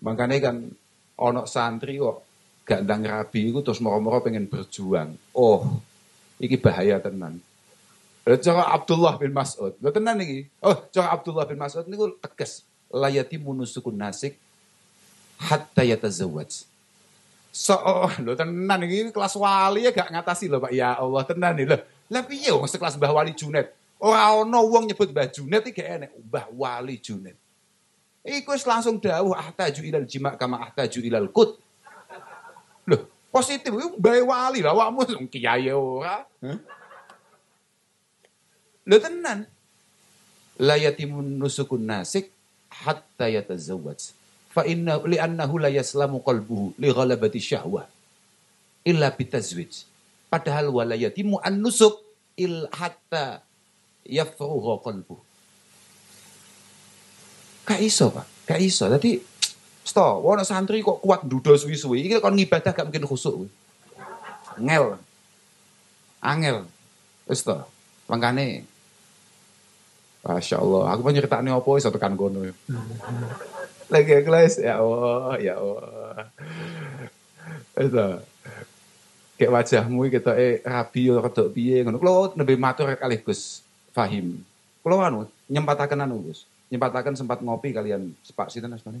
Makanya kan onok santri kok gak ndang rabi itu terus moro-moro pengen berjuang. Oh, iki bahaya tenan. Cara Abdullah bin Mas'ud, lo tenan iki. Oh, cara Abdullah bin Mas'ud niku tegas. Layati munusukun nasik hatta yatazawwaj. So, lo tenan iki kelas wali ya gak ngatasi lo Pak. Ya Allah, tenan nih lo. Lah piye wong sekelas Mbah Wali Junet? Ora ono wong nyebut Mbah Junet iki enek, Mbah Wali Junet. Iku langsung dawuh ahtaju ilal jima kama ahtaju ilal kut. Loh, positif itu Mbah Wali lah awakmu kiai ora. Lho tenan. La yatimun nusukun nasik hatta yatazawwaj. Fa inna li annahu la yaslamu qalbuhu li ghalabati syahwah illa bitazwij. Padahal wala yatimu an nusuk il hatta yafruha qalbu. Gak iso, Pak. Gak iso. Tadi sto, wono santri kok kuat dudo suwi-suwi. Iki kon ngibadah gak mungkin khusuk. Ngel. Angel. Wis to. Mangkane Masya Allah, aku mau nyeritain apa satu kan kono. Lagi kelas, ya Allah, ya Allah. Itu kayak wajahmu kita eh rabi yo kedok piye ngono. Nembe matur kali Gus Fahim. Kulo anu nyempataken anu Gus. Nyempataken sempat ngopi kalian Pak Sinten? Uh,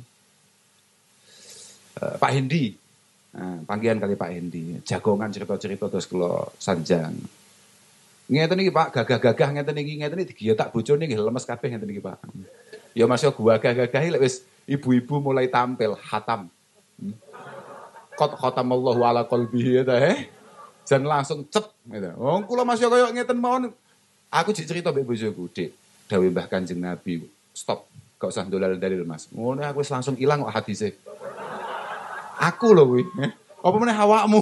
Pak Hendi. Nah, panggilan kali Pak Hendi. Jagongan cerita-cerita terus kulo sanjang. Ngeten iki Pak, gagah-gagah ngeten iki, ngeten iki tak bojone nggih lemes kabeh ngeten iki Pak. Ya masih gua gagah-gagah lek wis ibu-ibu mulai tampil hatam. Hmm kot khotamallahu ala ya eh. Dan langsung cep gitu. Wong kula masih kaya ngeten mawon. Aku cek cerita mbek bojoku, Dik. Dawe Mbah Kanjeng. Stop. Gak usah dolal dalil Mas. Ngono aku langsung ilang kok hadise. Aku loh. Eh. Apa meneh awakmu?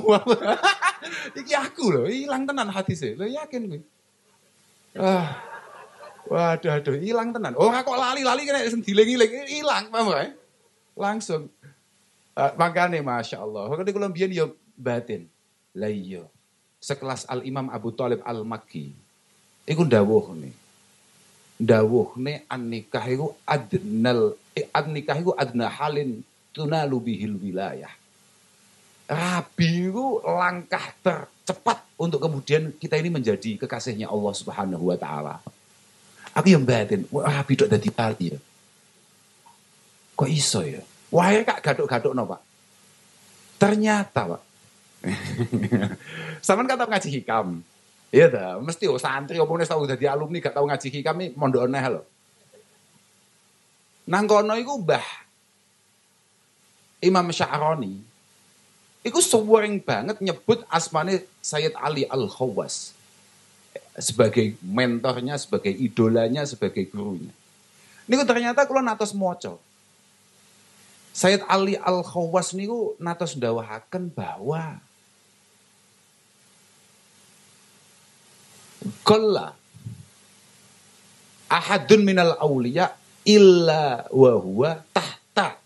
Iki aku loh, ilang tenan hadise. Lho yakin kuwi. Ah. Waduh, aduh, hilang tenan. Oh, kok lali-lali kena diling-iling, hilang, paham ya? Langsung. Uh, makanya Masya Allah. Kalau biar ya batin. Lah iya. Sekelas Al-Imam Abu Talib Al-Makki. Iku dawuh nih. Dawuh nih an nikah iku adnal. Eh, an nikah iku adna halin tunalu bihil wilayah. Rabi itu langkah tercepat untuk kemudian kita ini menjadi kekasihnya Allah Subhanahu wa taala. Aku yang batin, wah bidok dadi pali ya. Kok iso ya? Wah, kak gaduk-gaduk no pak. Ternyata pak. Saman kata ngaji hikam. Iya dah, mesti oh santri omongnya tahu jadi alumni gak tahu ngaji hikam ini mondok aneh loh. Nang kono iku Mbah Imam Sya'roni iku sering banget nyebut asmane Sayyid Ali Al-Khawas sebagai mentornya, sebagai idolanya, sebagai gurunya. Niku ternyata kalau natos moco. Sayyid Ali Al-Khawas niku natos ndawahaken bahwa Qalla ahadun minal awliya illa wa huwa tahta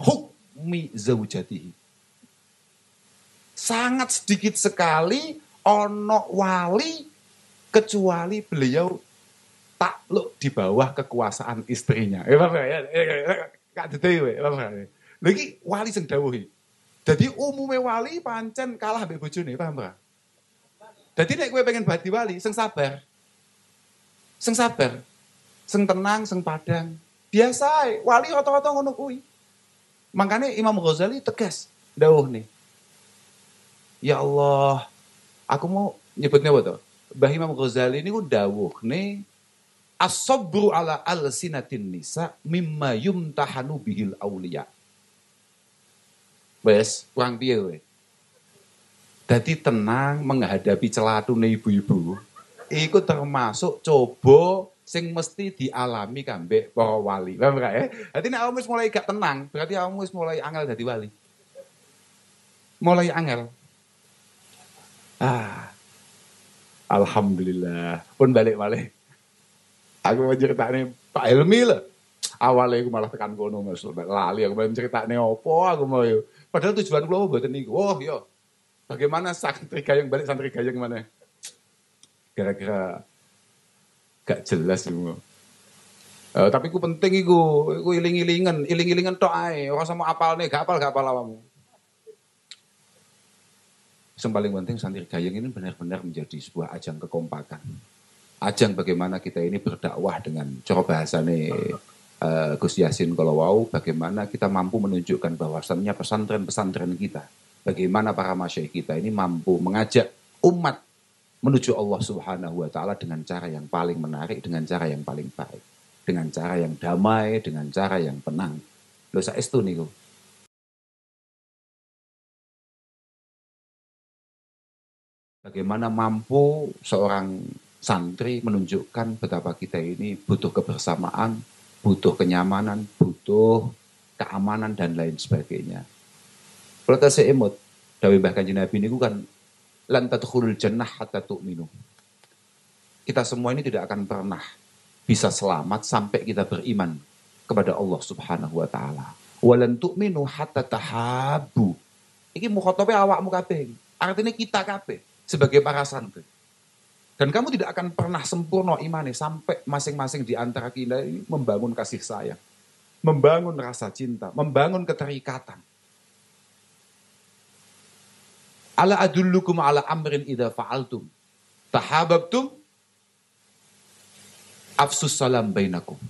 hukmi zaujatihi. Sangat sedikit sekali ono wali kecuali beliau takluk di bawah kekuasaan istrinya. Lagi wali sing dawuhi. Jadi umumnya wali pancen kalah mbek bojone, paham ora? Jadi nek kowe pengen badi wali, sing sabar. Sing sabar. Sing tenang, sing padang. Biasa wali rata-rata ngono kuwi. Makanya Imam Ghazali tegas dawuh nih. Ya Allah, aku mau nyebutnya apa tuh? Mbah Imam Ghazali ini ku dawuh nih Asobru ala al-sinatin nisa mimma yumtahanu bihil awliya. Wes, kurang piye. Jadi tenang menghadapi celatune ibu-ibu. Iku termasuk coba sing mesti dialami kambe para wali. Paham gak ya? Jadi nek awakmu mulai gak tenang, berarti awakmu mulai angel dadi wali. Mulai angel. Ah. Alhamdulillah. Pun balik-balik. Aku mau ceritanya Pak Helmi lah. Awalnya aku malah tekan kono mas, lali aku mau ceritanya opo aku mau. Padahal tujuan gue buat ini, wah yo, bagaimana santri gayeng balik santri gayeng mana? Kira-kira gak jelas semua. Uh, tapi ku penting iku, iku iling-ilingan, iling-ilingan tok ae, ora sama apalne, gak apal gak apal awakmu. Yang paling penting santri gayeng ini benar-benar menjadi sebuah ajang kekompakan. Ajang bagaimana kita ini berdakwah dengan cara bahasane uh, Gus Yasin kalau wow, bagaimana kita mampu menunjukkan bahwasannya pesantren-pesantren kita, bagaimana para masyayikh kita ini mampu mengajak umat menuju Allah Subhanahu wa taala dengan cara yang paling menarik, dengan cara yang paling baik dengan cara yang damai, dengan cara yang tenang. Lho saestu niku. Bagaimana mampu seorang santri menunjukkan betapa kita ini butuh kebersamaan, butuh kenyamanan, butuh keamanan dan lain sebagainya. Kalau saya emot, Dawi bahkan Nabi ini kan lantatul jannah hatta tu'minu. Kita semua ini tidak akan pernah bisa selamat sampai kita beriman kepada Allah Subhanahu wa taala. Walan tu'minu hatta tahabu. Iki mukhotobe awakmu kabeh. Artinya kita kabeh sebagai para santri. Dan kamu tidak akan pernah sempurna imannya sampai masing-masing di antara kita ini membangun kasih sayang. Membangun rasa cinta, membangun keterikatan. Ala adullukum ala amrin idha fa'altum. Tahababtum afsus salam bainakum.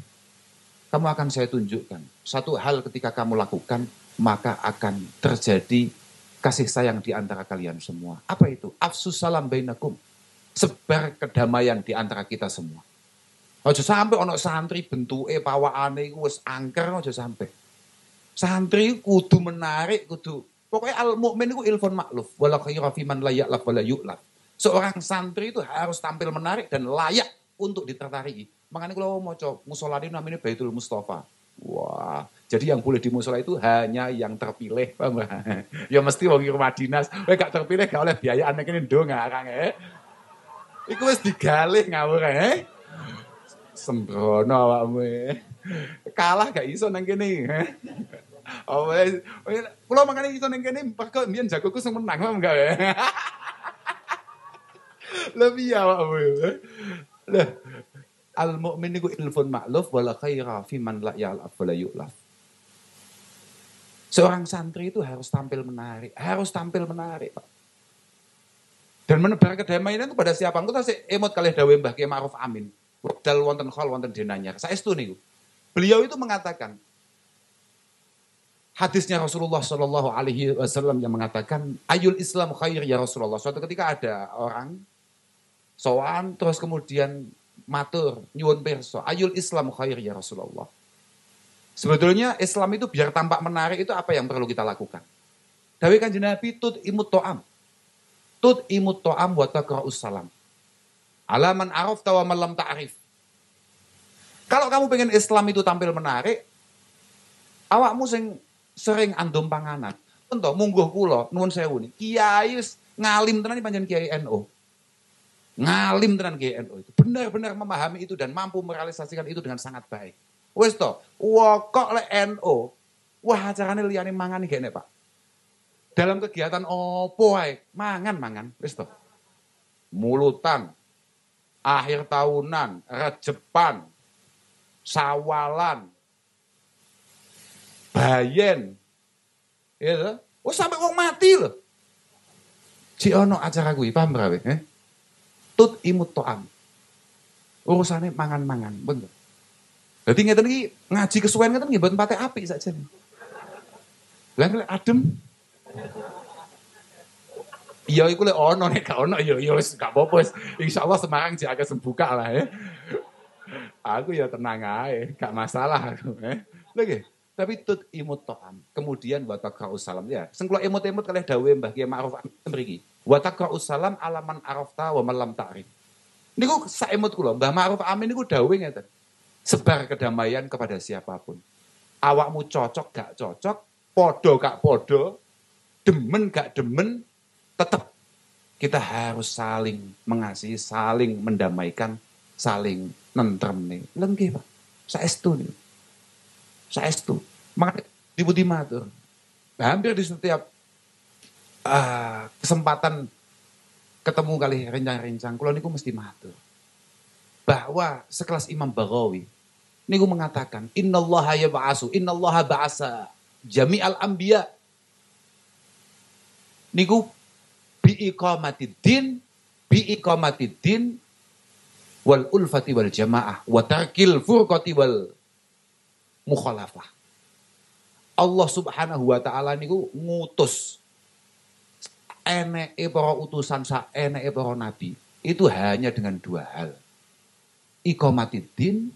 Kamu akan saya tunjukkan. Satu hal ketika kamu lakukan, maka akan terjadi kasih sayang di antara kalian semua. Apa itu? Afsus salam bainakum. Sebar kedamaian di antara kita semua. Ojo sampai ono santri bentuke pawakane iku wis angker ojo sampai. Santri kudu menarik, kudu pokoknya al mukmin itu ilfon makluf wala man la ya'laf wala yu'laf. Seorang santri itu harus tampil menarik dan layak untuk ditertariki. Makanya kalau mau coba musola ini namanya Baitul Mustafa. Wah, jadi yang boleh di musola itu hanya yang terpilih, paham Ya mesti wong rumah dinas, kowe gak terpilih gak oleh biaya anak ini dong ngarang eh. Iku wis digalih ngawur eh. Sembrono awakmu. Eh. Kalah gak iso nang kene. Eh. Oh wis, kula makane iso nang kene perkara mbiyen jagoku sing menang, paham gak? Eh. Lebih ya awakmu. Lah, al mukmin itu ilfun ma'luf wala khaira fi man la ya'laf wala yu'laf. Seorang santri itu harus tampil menarik, harus tampil menarik, Pak. Dan menebar kedamaian itu pada siapa? Aku tasik emot kali dawe Mbah Kiai Ma'ruf Amin. Dal wonten khol wonten denanya. Saya itu nih. Beliau itu mengatakan hadisnya Rasulullah Shallallahu Alaihi Wasallam yang mengatakan ayul Islam khair ya Rasulullah. Suatu ketika ada orang soan terus kemudian matur nyuwun perso ayul Islam khair ya Rasulullah. Sebetulnya Islam itu biar tampak menarik itu apa yang perlu kita lakukan? Dawe kanjeng Nabi tut imut to'am. Tut imut to'am wa takra'us salam. Alaman araf tawa malam ta'rif. Kalau kamu pengen Islam itu tampil menarik, awakmu sing sering andom panganan. Tentu mungguh kula nuwun sewu nih. Kiai ngalim tenan panjang kiai NU. Ngalim tenan GNU itu. Benar-benar memahami itu dan mampu merealisasikan itu dengan sangat baik. Wes to, wah kok le NU, wah acarane liyane mangan gene Pak. Dalam kegiatan opo ae, mangan-mangan, wes to. Mulutan, akhir tahunan, rejepan, sawalan, bayen, ya Oh sampai wong mati loh. Ci ono acara gue, paham berapa? Eh? tut imut to'am. Urusannya mangan-mangan, bener. Jadi ngeten iki ngaji kesuwen ngeten nggih mboten pate apik saja. Lah adem. Iya iku lek ono nek gak ono ya ya wis gak apa-apa wis. Insyaallah Semarang jek agak sembuka lah ya. Aku ya tenang aja, gak masalah aku. Eh. Lagi, tapi tut imut to'am. Kemudian wa takra'us salam ya. Sing kula emut-emut kalih dawuh Mbah Kiai Ma'ruf mriki. Wa taqra'us salam alaman arafta wa malam ta'rif. Niku saemut kula, Mbah Ma'ruf Amin niku dawuh ngeten. Sebar kedamaian kepada siapa pun. Awakmu cocok gak cocok, podo gak podo, demen gak demen, tetap kita harus saling mengasihi, saling mendamaikan, saling nentrem nih. Lenggih Pak. Saestu nih. Saestu. Makanya di Budi Matur. Hampir di setiap uh, kesempatan ketemu kali rencang-rencang, kalau niku mesti matur. Bahwa sekelas Imam Bagawi, niku mengatakan innallaha yab'asu innallaha ba'asa jami'al anbiya niku bi iqamatid din bi iqamatid din wal ulfati wal jamaah wa tarkil furqati wal mukhalafah Allah Subhanahu wa taala niku ngutus eneke para utusan sa eneke para nabi itu hanya dengan dua hal. Iqamatiddin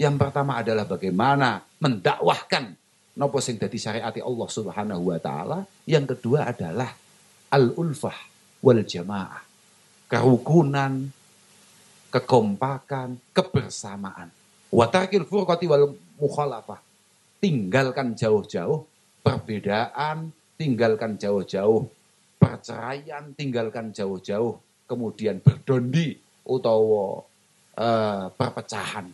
yang pertama adalah bagaimana mendakwahkan nopo sing dadi syariat Allah Subhanahu wa taala. Yang kedua adalah al-ulfah wal jamaah. Kerukunan, kekompakan, kebersamaan. Watakil furqati wal mukhalafah. Tinggalkan jauh-jauh perbedaan, tinggalkan jauh-jauh perceraian, tinggalkan jauh-jauh kemudian berdondi utawa uh, perpecahan.